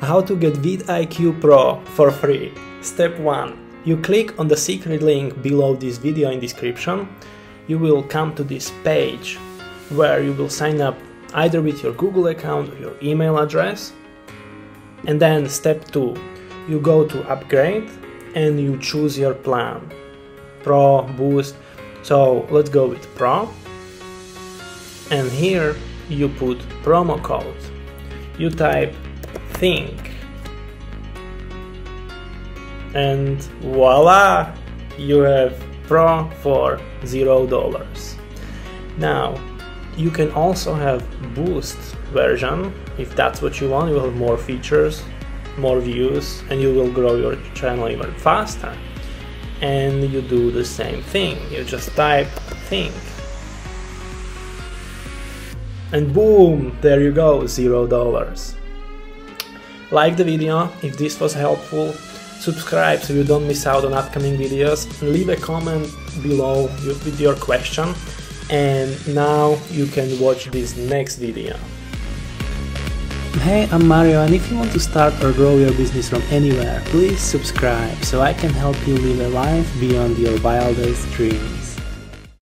How to get vidIQ Pro for free. Step 1. You click on the secret link below this video in description. You will come to this page where you will sign up either with your Google account or your email address. And then step 2. You go to upgrade and you choose your plan. Pro, Boost. So let's go with Pro. And here you put promo code. You type think. And voila you have pro for zero dollars. Now you can also have boost version. If that's what you want you will have more features more views and you will grow your channel even faster. And you do the same thing. You just type think. And boom there you go zero dollars like the video if this was helpful, subscribe so you don't miss out on upcoming videos, leave a comment below with your question and now you can watch this next video. Hey, I'm Mario and if you want to start or grow your business from anywhere, please subscribe so I can help you live a life beyond your wildest dreams.